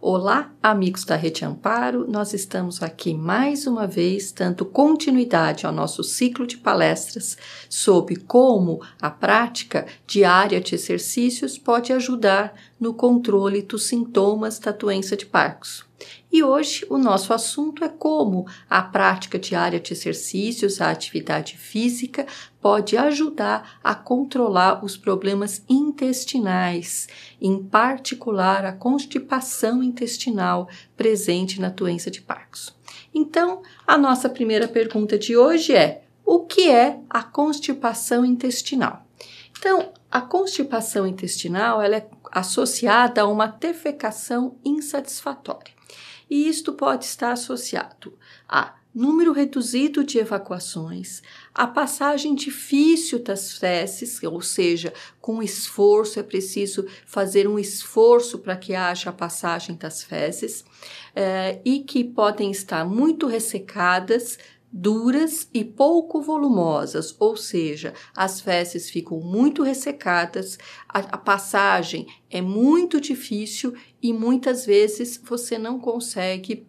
Olá, amigos da Rede Amparo, nós estamos aqui mais uma vez dando continuidade ao nosso ciclo de palestras sobre como a prática diária de exercícios pode ajudar no controle dos sintomas da doença de Parkinson. E hoje o nosso assunto é como a prática diária de exercícios, a atividade física, pode ajudar a controlar os problemas intestinais, em particular a constipação intestinal presente na doença de Parkinson. Então, a nossa primeira pergunta de hoje é: o que é a constipação intestinal? Então, a constipação intestinal ela é associada a uma defecação insatisfatória e isto pode estar associado a número reduzido de evacuações, a passagem difícil das fezes, ou seja, com esforço, é preciso fazer um esforço para que haja a passagem das fezes, eh, e que podem estar muito ressecadas, duras e pouco volumosas, ou seja, as fezes ficam muito ressecadas, a, a, passagem é muito difícil e muitas vezes você não consegue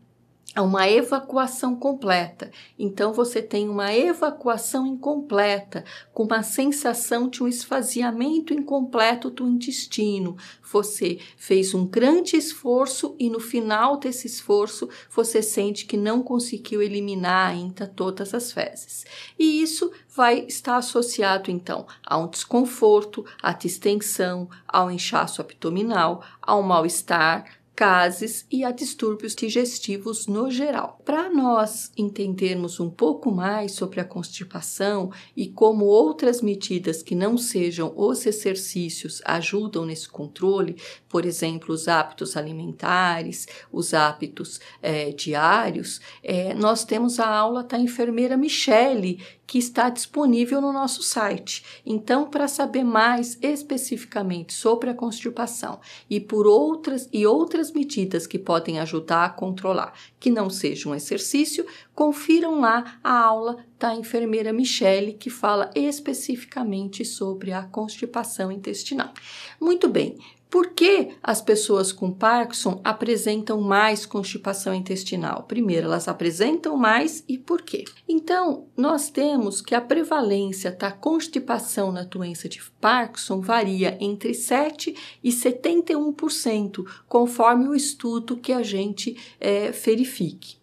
uma evacuação completa. Então você tem uma evacuação incompleta, com uma sensação de um esvaziamento incompleto do intestino. Você fez um grande esforço e no final desse esforço você sente que não conseguiu eliminar ainda todas as fezes. E isso vai estar associado então a um desconforto, à distensão, ao inchaço abdominal, ao mal-estar, gases e a distúrbios digestivos no geral. Para nós entendermos um pouco mais sobre a constipação e como outras medidas que não sejam os exercícios ajudam nesse controle, por exemplo, os hábitos alimentares, os hábitos é, diários, é, nós temos a aula da enfermeira Michele, que está disponível no nosso site. Então, para saber mais especificamente sobre a constipação e por outras e outras medidas que podem ajudar a controlar, que não seja um exercício, confiram lá a aula da enfermeira Michele que fala especificamente sobre a constipação intestinal. Muito bem. Por que as pessoas com Parkinson apresentam mais constipação intestinal? Primeiro, elas apresentam mais e por quê? Então, nós temos que a prevalência da constipação na doença de Parkinson varia entre 7 e 71%, conforme o estudo que a gente é, verifique.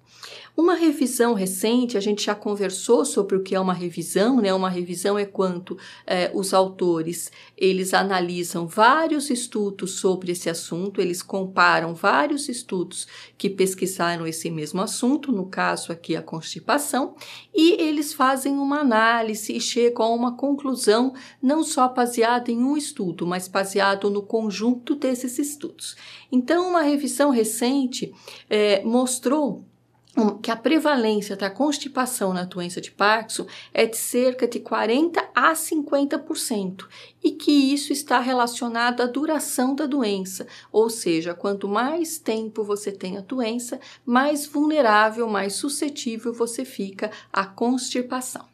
Uma revisão recente, a gente já conversou sobre o que é uma revisão, né? Uma revisão é quanto é, os autores eles analisam vários estudos sobre esse assunto, eles comparam vários estudos que pesquisaram esse mesmo assunto, no caso aqui a constipação, e eles fazem uma análise e chegam a uma conclusão não só baseada em um estudo, mas baseado no conjunto desses estudos. Então, uma revisão recente é, mostrou que a prevalência da constipação na doença de Parkinson é de cerca de 40 a 50% e que isso está relacionado à duração da doença, ou seja, quanto mais tempo você tem a doença, mais vulnerável, mais suscetível você fica à constipação.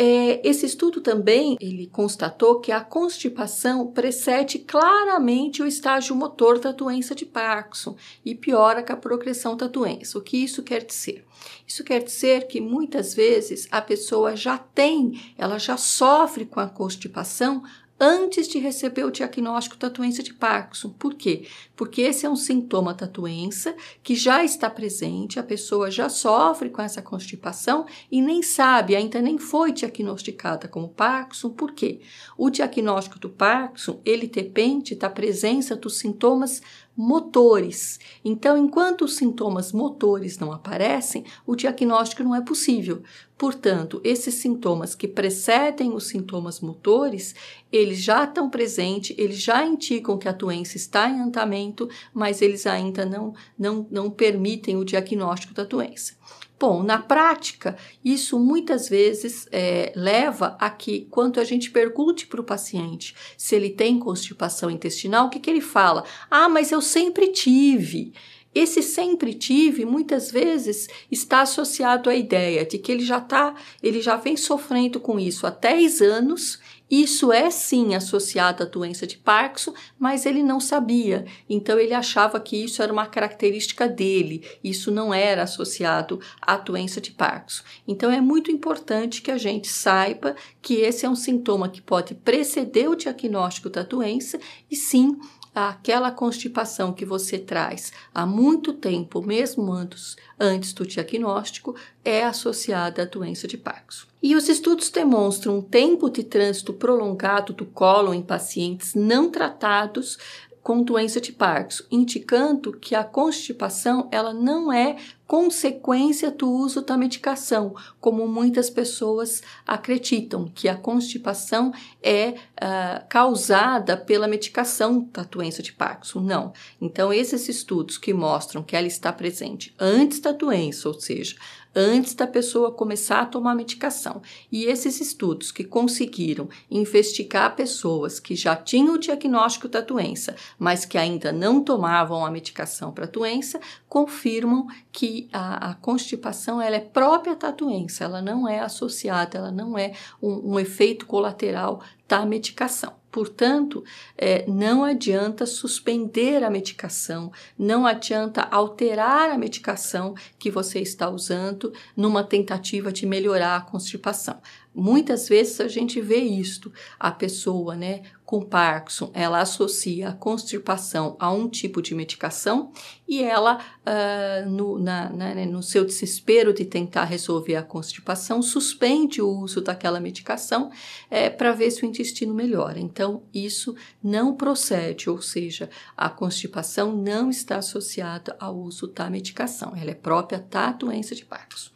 É, esse estudo também ele constatou que a constipação precede claramente o estágio motor da doença de Parkinson e piora com a progressão da doença. O que isso quer dizer? Isso quer dizer que muitas vezes a pessoa já tem, ela já sofre com a constipação antes de receber o diagnóstico da doença de Parkinson. Por quê? Porque esse é um sintoma da doença que já está presente, a pessoa já sofre com essa constipação e nem sabe, ainda nem foi diagnosticada como Parkinson. Por quê? O diagnóstico do Parkinson, ele depende da presença dos sintomas motores. Então, enquanto os sintomas motores não aparecem, o diagnóstico não é possível. Portanto, esses sintomas que precedem os sintomas motores, eles já estão presentes, eles já indicam que a doença está em andamento, mas eles ainda não, não, não permitem o diagnóstico da doença. Bom, na prática, isso muitas vezes é, leva a que, quando a gente pergunte para o paciente se ele tem constipação intestinal, o que, que ele fala? Ah, mas eu sempre tive. Esse sempre tive muitas vezes está associado à ideia de que ele já tá, ele já vem sofrendo com isso há 10 anos Isso é sim associado à doença de Parkinson, mas ele não sabia. Então ele achava que isso era uma característica dele. Isso não era associado à doença de Parkinson. Então é muito importante que a gente saiba que esse é um sintoma que pode preceder o diagnóstico da doença e sim aquela constipação que você traz há muito tempo, mesmo antes, antes do diagnóstico, é associada à doença de Parkinson. E os estudos demonstram um tempo de trânsito prolongado do cólon em pacientes não tratados com doença de Parkinson, indicando que a constipação ela não é consequência do uso da medicação, como muitas pessoas acreditam que a constipação é uh, causada pela medicação da doença de Parkinson. Não. Então, esses estudos que mostram que ela está presente antes da doença, ou seja, antes da pessoa começar a tomar medicação. E esses estudos que conseguiram investigar pessoas que já tinham o diagnóstico da doença, mas que ainda não tomavam a medicação para a doença, confirmam que a, a, constipação ela é própria da doença, ela não é associada, ela não é um, um efeito colateral da medicação. Portanto, é, não adianta suspender a medicação, não adianta alterar a medicação que você está usando numa tentativa de melhorar a constipação. Muitas vezes a gente vê isto, a pessoa, né, com Parkinson, ela associa a constipação a um tipo de medicação e ela, uh, no, na, né, no seu desespero de tentar resolver a constipação, suspende o uso daquela medicação é, para ver se o intestino melhora. Então, isso não procede, ou seja, a constipação não está associada ao uso da medicação, ela é própria da doença de Parkinson.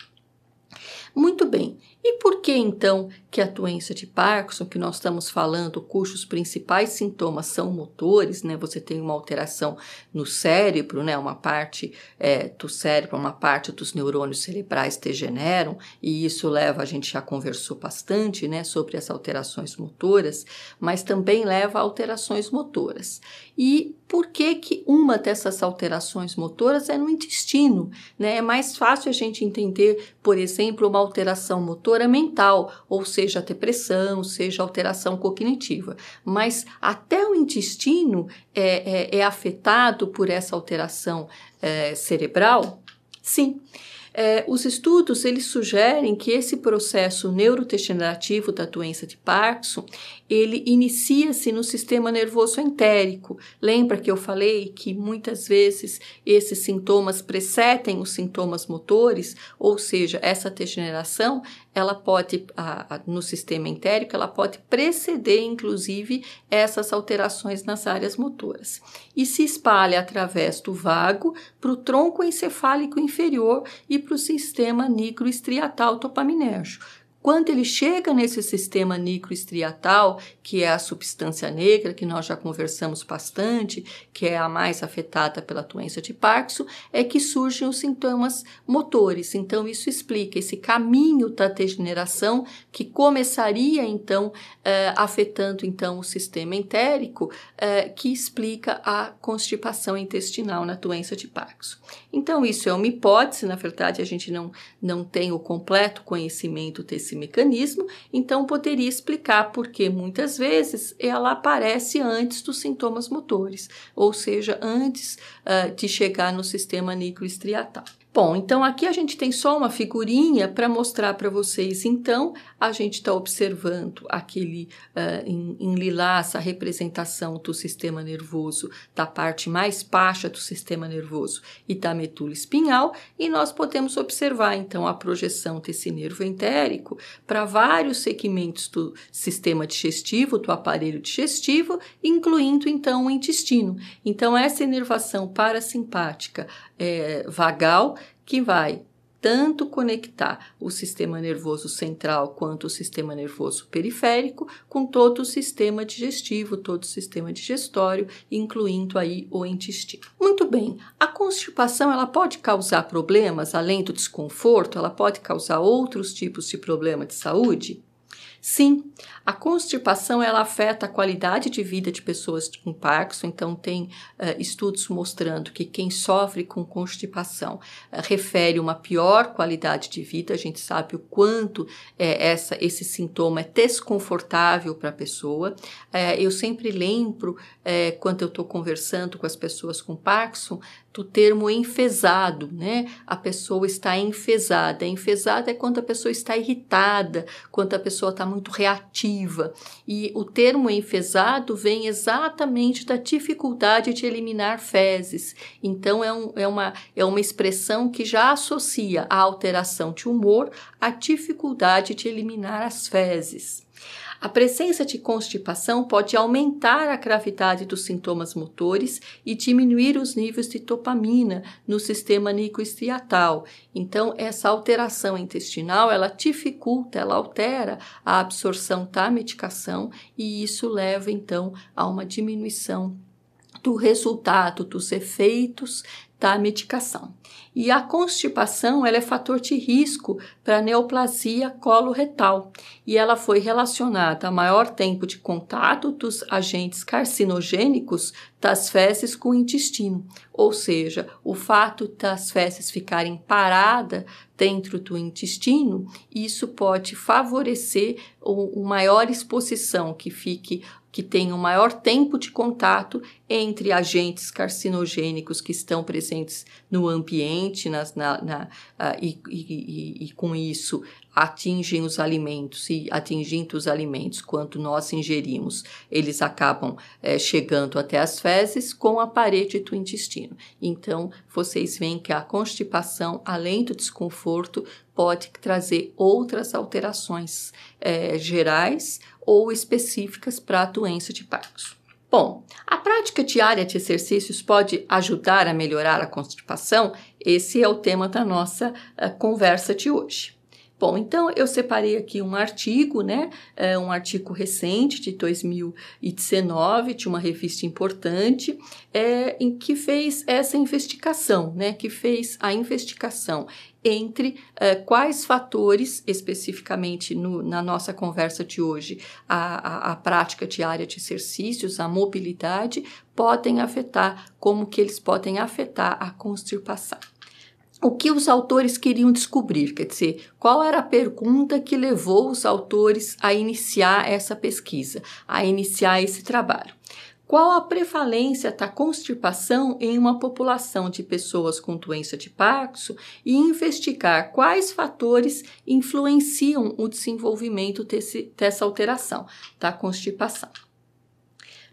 Muito bem, e por que então que a doença de Parkinson, que nós estamos falando, cujos principais sintomas são motores, né? Você tem uma alteração no cérebro, né? Uma parte é, do cérebro, uma parte dos neurônios cerebrais degeneram, e isso leva, a gente já conversou bastante, né? Sobre as alterações motoras, mas também leva a alterações motoras. E por que que uma dessas alterações motoras é no intestino, né? É mais fácil a gente entender, por exemplo, uma alteração motora mental, ou seja, depressão, seja alteração cognitiva. Mas até o intestino é, é, é afetado por essa alteração é, cerebral? Sim. É, os estudos eles sugerem que esse processo neurodegenerativo da doença de Parkinson ele inicia-se no sistema nervoso entérico. Lembra que eu falei que muitas vezes esses sintomas precedem os sintomas motores, ou seja, essa degeneração, ela pode, a, a, no sistema entérico, ela pode preceder, inclusive, essas alterações nas áreas motoras. E se espalha através do vago para o tronco encefálico inferior e para o sistema nigroestriatal dopaminérgico quando ele chega nesse sistema nicroestriatal, que é a substância negra, que nós já conversamos bastante, que é a mais afetada pela doença de Parkinson, é que surgem os sintomas motores. Então, isso explica esse caminho da degeneração que começaria, então, eh, afetando, então, o sistema entérico, eh, que explica a constipação intestinal na doença de Parkinson. Então, isso é uma hipótese, na verdade, a gente não, não tem o completo conhecimento desse esse mecanismo, então poderia explicar por que muitas vezes ela aparece antes dos sintomas motores, ou seja, antes uh, de chegar no sistema nigroestriatal. Bom, então aqui a gente tem só uma figurinha para mostrar para vocês. Então, a gente está observando aquele uh, em, em lilás a representação do sistema nervoso, da parte mais baixa do sistema nervoso e da medula espinhal, e nós podemos observar então a projeção desse nervo entérico para vários segmentos do sistema digestivo, do aparelho digestivo, incluindo então o intestino. Então, essa inervação parasimpática é, vagal que vai tanto conectar o sistema nervoso central quanto o sistema nervoso periférico com todo o sistema digestivo, todo o sistema digestório, incluindo aí o intestino. Muito bem, a constipação ela pode causar problemas além do desconforto, ela pode causar outros tipos de problema de saúde? Sim, a constipação ela afeta a qualidade de vida de pessoas com Parkinson, então tem uh, estudos mostrando que quem sofre com constipação uh, refere uma pior qualidade de vida. A gente sabe o quanto uh, essa, esse sintoma é desconfortável para a pessoa. eu sempre lembro, quando eu estou conversando com as pessoas com Parkinson, do termo enfesado, né? A pessoa está enfesada. Enfesada é quando a pessoa está irritada, quando a pessoa está muito reativa. E o termo enfesado vem exatamente da dificuldade de eliminar fezes. Então, é, um, é, uma, é uma expressão que já associa a alteração de humor à dificuldade de eliminar as fezes. A presença de constipação pode aumentar a gravidade dos sintomas motores e diminuir os níveis de dopamina no sistema nicoestriatal. Então, essa alteração intestinal, ela dificulta, ela altera a absorção da medicação e isso leva então a uma diminuição do resultado dos efeitos da medicação. E a constipação ela é fator de risco para neoplasia coloretal e ela foi relacionada a maior tempo de contato dos agentes carcinogênicos das fezes com o intestino, ou seja, o fato das fezes ficarem paradas dentro do intestino, isso pode favorecer uma maior exposição que fique que tenham maior tempo de contato entre agentes carcinogênicos que estão presentes no ambiente nas, na, na, uh, e, e, e, e, com isso atingem os alimentos e atingindo os alimentos quanto nós ingerimos, eles acabam é, chegando até as fezes com a parede do intestino. Então, vocês veem que a constipação, além do desconforto, pode trazer outras alterações é, gerais ou específicas para a doença de Parkinson. Bom, a prática diária de exercícios pode ajudar a melhorar a constipação? Esse é o tema da nossa uh, conversa de hoje. Bom, então eu separei aqui um artigo, né? É um artigo recente de 2019 de uma revista importante, é, em que fez essa investigação, né? Que fez a investigação entre é, quais fatores, especificamente no, na nossa conversa de hoje, a, a, a prática diária de exercícios, a mobilidade, podem afetar, como que eles podem afetar a constipação o que os autores queriam descobrir, quer dizer, qual era a pergunta que levou os autores a iniciar essa pesquisa, a iniciar esse trabalho. Qual a prevalência da constipação em uma população de pessoas com doença de Parkinson e investigar quais fatores influenciam o desenvolvimento desse, dessa alteração da constipação.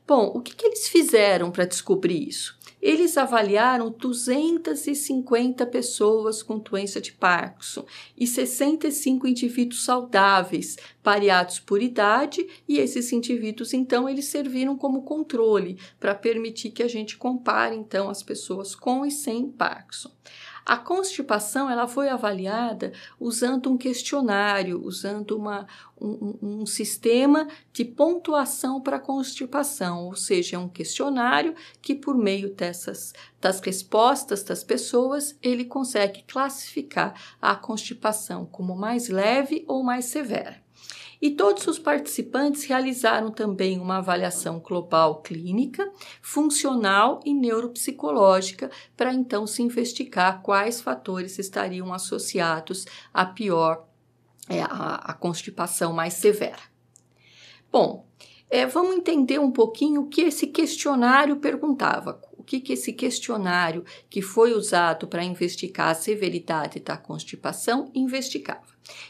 Bom, o que, que eles fizeram para descobrir isso? Eles avaliaram 250 pessoas com doença de Parkinson e 65 indivíduos saudáveis, pareados por idade, e esses indivíduos, então, eles serviram como controle para permitir que a gente compare, então, as pessoas com e sem Parkinson. A constipação ela foi avaliada usando um questionário, usando uma, um, um sistema de pontuação para constipação, ou seja, é um questionário que, por meio dessas das respostas das pessoas, ele consegue classificar a constipação como mais leve ou mais severa. E todos os participantes realizaram também uma avaliação global clínica, funcional e neuropsicológica para então se investigar quais fatores estariam associados à pior, é, a, a constipação mais severa. Bom, é, vamos entender um pouquinho o que esse questionário perguntava que, que esse questionário que foi usado para investigar a severidade da constipação investigava.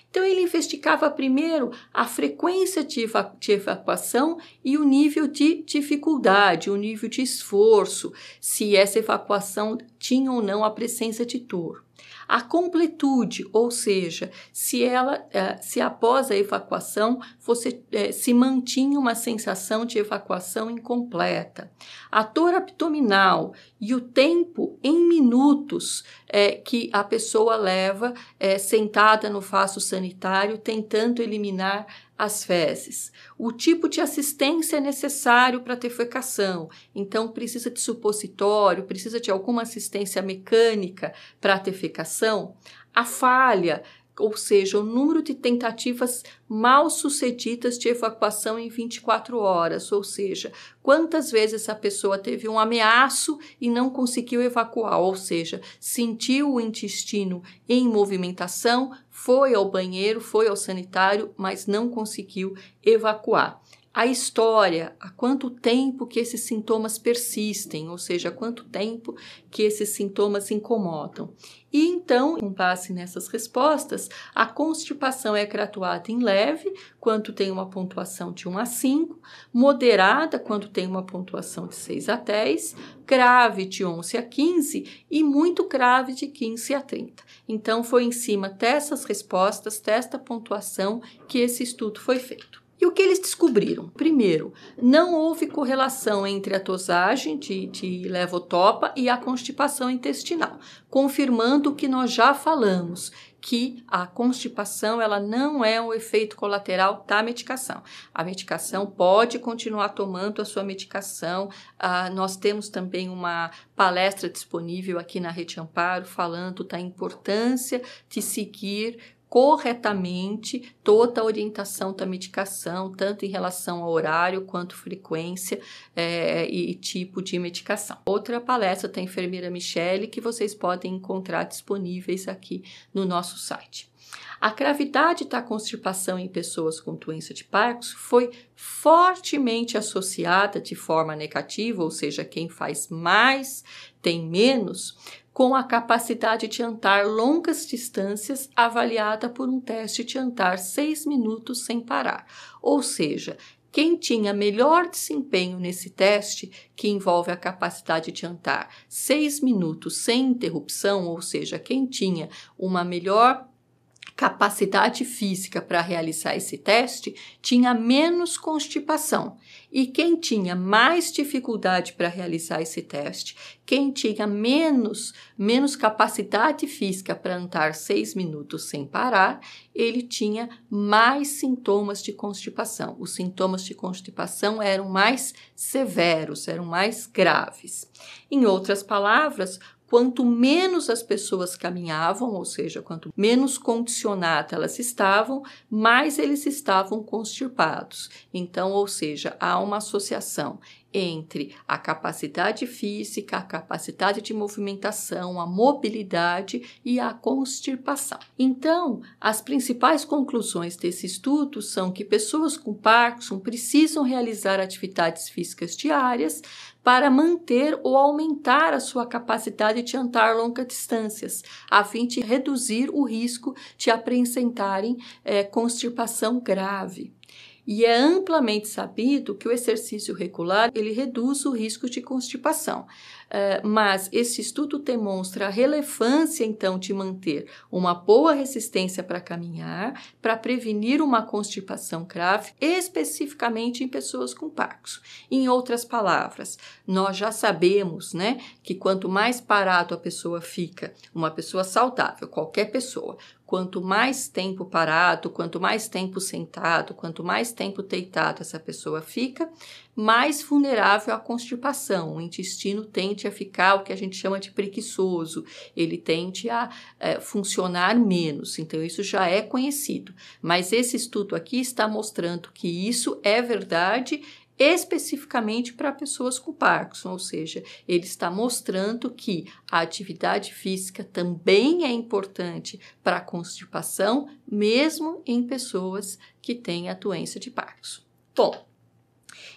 Então, ele investigava primeiro a frequência de, eva de evacuação e o nível de dificuldade, o nível de esforço, se essa evacuação tinha ou não a presença de dor. A completude, ou seja, se ela, eh, se após a evacuação você eh, se mantinha uma sensação de evacuação incompleta. A dor abdominal e o tempo em minutos é, que a pessoa leva é, sentada no vaso sanitário tentando eliminar as fezes. O tipo de assistência necessário para a defecação. Então, precisa de supositório, precisa de alguma assistência mecânica para a defecação. A falha, ou seja, o número de tentativas mal sucedidas de evacuação em 24 horas, ou seja, quantas vezes a pessoa teve um ameaço e não conseguiu evacuar, ou seja, sentiu o intestino em movimentação, foi ao banheiro, foi ao sanitário, mas não conseguiu evacuar a história, há quanto tempo que esses sintomas persistem, ou seja, há quanto tempo que esses sintomas incomodam. E então, com base nessas respostas, a constipação é gratuada em leve, quando tem uma pontuação de 1 a 5, moderada, quando tem uma pontuação de 6 a 10, grave de 11 a 15 e muito grave de 15 a 30. Então, foi em cima dessas respostas, desta pontuação, que esse estudo foi feito. E o que eles descobriram? Primeiro, não houve correlação entre a tosagem de, de levotopa e a constipação intestinal, confirmando o que nós já falamos, que a constipação ela não é um efeito colateral da medicação. A medicação pode continuar tomando a sua medicação. Ah, nós temos também uma palestra disponível aqui na Rede Amparo falando da importância de seguir corretamente toda a orientação da medicação, tanto em relação ao horário quanto frequência é, e tipo de medicação. Outra palestra da enfermeira Michele que vocês podem encontrar disponíveis aqui no nosso site. A gravidade da constipação em pessoas com doença de Parkinson foi fortemente associada de forma negativa, ou seja, quem faz mais tem menos, com a capacidade de andar longas distâncias avaliada por um teste de andar seis minutos sem parar. Ou seja, quem tinha melhor desempenho nesse teste, que envolve a capacidade de andar seis minutos sem interrupção, ou seja, quem tinha uma melhor capacidade física para realizar esse teste tinha menos constipação. E quem tinha mais dificuldade para realizar esse teste, quem tinha menos, menos capacidade física para andar seis minutos sem parar, ele tinha mais sintomas de constipação. Os sintomas de constipação eram mais severos, eram mais graves. Em outras palavras, quanto menos as pessoas caminhavam, ou seja, quanto menos condicionadas elas estavam, mais eles estavam constipados. Então, ou seja, há uma associação entre a capacidade física, a capacidade de movimentação, a mobilidade e a constipação. Então, as principais conclusões desse estudo são que pessoas com Parkinson precisam realizar atividades físicas diárias para manter ou aumentar a sua capacidade de andar longas distâncias, a fim de reduzir o risco de apresentarem é, constipação grave. E é amplamente sabido que o exercício regular ele reduz o risco de constipação. Uh, mas esse estudo demonstra a relevância, então, de manter uma boa resistência para caminhar, para prevenir uma constipação grave, especificamente em pessoas com Parkinson. Em outras palavras, nós já sabemos, né, que quanto mais parado a pessoa fica, uma pessoa saudável, qualquer pessoa, quanto mais tempo parado, quanto mais tempo sentado, quanto mais tempo deitado essa pessoa fica, mais vulnerável à constipação. O intestino tende a ficar o que a gente chama de preguiçoso, ele tende a é, funcionar menos. Então, isso já é conhecido. Mas esse estudo aqui está mostrando que isso é verdade especificamente para pessoas com Parkinson, ou seja, ele está mostrando que a atividade física também é importante para a constipação, mesmo em pessoas que têm a doença de Parkinson.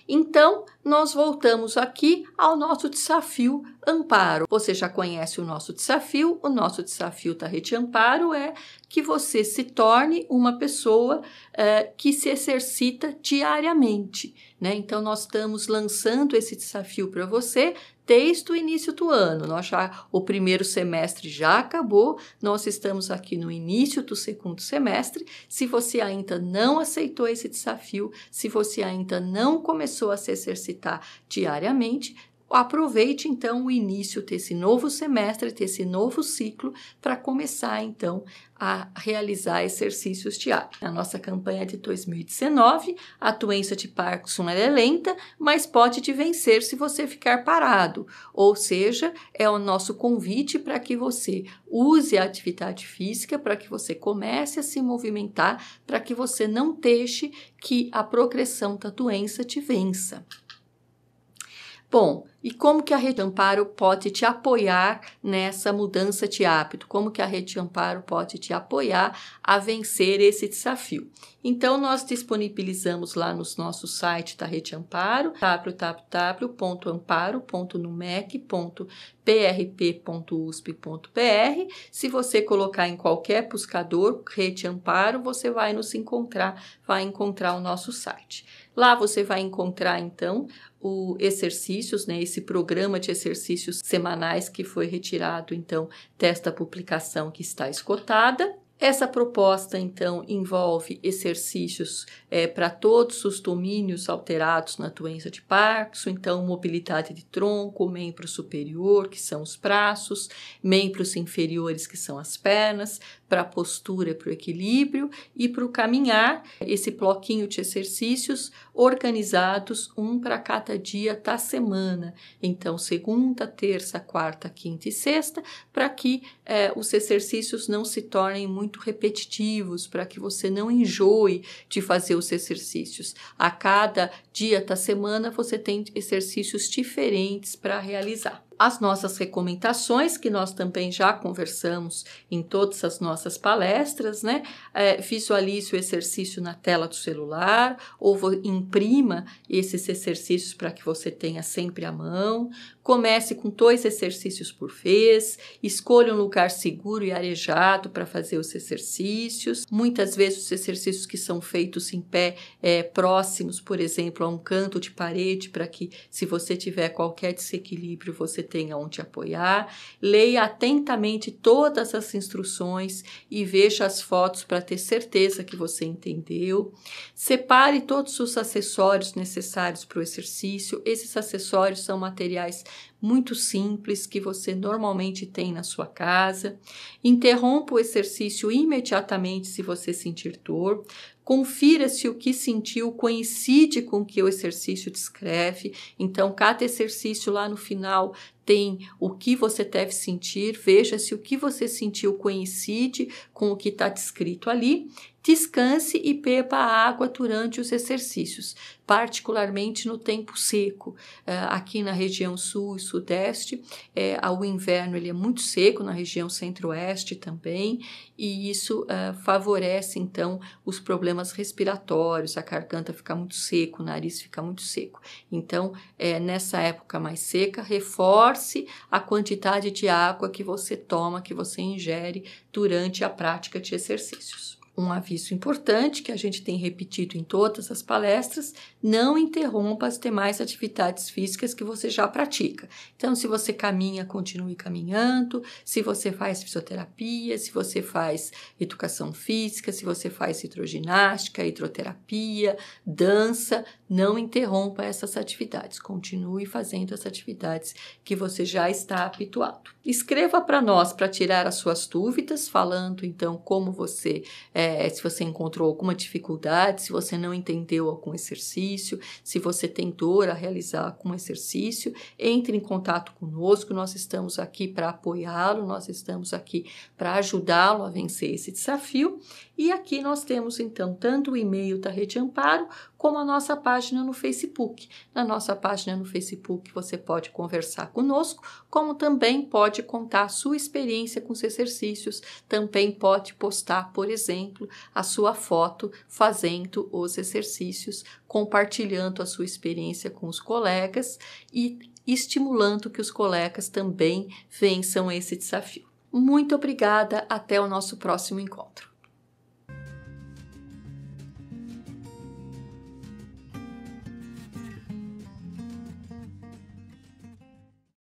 Então, nós voltamos aqui ao nosso desafio Amparo. Você já conhece o nosso desafio? O nosso desafio da Rede Amparo é que você se torne uma pessoa é, que se exercita diariamente. Né? Então, nós estamos lançando esse desafio para você desde o início do ano. Nós já o primeiro semestre já acabou, nós estamos aqui no início do segundo semestre. Se você ainda não aceitou esse desafio, se você ainda não começou a se exercitar diariamente, aproveite então o início desse novo semestre, desse novo ciclo, para começar então a realizar exercícios diários. Na nossa campanha de 2019, a doença de Parkinson é lenta, mas pode te vencer se você ficar parado. Ou seja, é o nosso convite para que você use a atividade física, para que você comece a se movimentar, para que você não deixe que a progressão da doença te vença. Bom, e como que a Rede Amparo pode te apoiar nessa mudança de hábito? Como que a Rede Amparo pode te apoiar a vencer esse desafio? Então, nós disponibilizamos lá no nosso site da Rede Amparo, www.amparo.numec.prp.usp.br. Se você colocar em qualquer buscador Rede Amparo, você vai nos encontrar, vai encontrar o nosso site. Lá você vai encontrar então o exercícios, né, esse programa de exercícios semanais que foi retirado então desta publicação que está escotada. Essa proposta, então, envolve exercícios é, para todos os domínios alterados na doença de Parkinson, então, mobilidade de tronco, membro superior, que são os braços, membros inferiores, que são as pernas, para a postura, para o equilíbrio e para o caminhar, esse bloquinho de exercícios organizados um para cada dia da semana. Então, segunda, terça, quarta, quinta e sexta, para que é, os exercícios não se tornem muito repetitivos, para que você não enjoe de fazer os exercícios. A cada dia da semana você tem exercícios diferentes para realizar as nossas recomendações, que nós também já conversamos em todas as nossas palestras, né? É, visualize o exercício na tela do celular ou imprima esses exercícios para que você tenha sempre à mão. Comece com dois exercícios por vez, escolha um lugar seguro e arejado para fazer os exercícios. Muitas vezes, os exercícios que são feitos em pé é, próximos, por exemplo, a um canto de parede, para que, se você tiver qualquer desequilíbrio, você tenha onde apoiar. Leia atentamente todas as instruções e veja as fotos para ter certeza que você entendeu. Separe todos os acessórios necessários para o exercício. Esses acessórios são materiais muito simples que você normalmente tem na sua casa. Interrompa o exercício imediatamente se você sentir dor. Confira se o que sentiu coincide com o que o exercício descreve. Então, cada exercício lá no final tem o que você deve sentir. Veja se o que você sentiu coincide com o que está descrito ali Descanse e beba água durante os exercícios, particularmente no tempo seco. Uh, aqui na região sul e sudeste, é, o inverno ele é muito seco, na região centro-oeste também, e isso uh, favorece então os problemas respiratórios, a garganta fica muito seco, o nariz fica muito seco. Então, é, nessa época mais seca, reforce a quantidade de água que você toma, que você ingere durante a prática de exercícios. Um aviso importante que a gente tem repetido em todas as palestras: não interrompa as demais atividades físicas que você já pratica. Então, se você caminha, continue caminhando. Se você faz fisioterapia, se você faz educação física, se você faz hidroginástica, hidroterapia, dança, não interrompa essas atividades. Continue fazendo as atividades que você já está habituado. Escreva para nós para tirar as suas dúvidas, falando então como você. É, é, se você encontrou alguma dificuldade, se você não entendeu algum exercício, se você tem dor a realizar algum exercício, entre em contato conosco. Nós estamos aqui para apoiá-lo, nós estamos aqui para ajudá-lo a vencer esse desafio. E aqui nós temos então tanto o e-mail da Rede Amparo como a nossa página no Facebook. Na nossa página no Facebook você pode conversar conosco, como também pode contar a sua experiência com os exercícios, também pode postar, por exemplo, a sua foto fazendo os exercícios, compartilhando a sua experiência com os colegas e estimulando que os colegas também vençam esse desafio. Muito obrigada, até o nosso próximo encontro.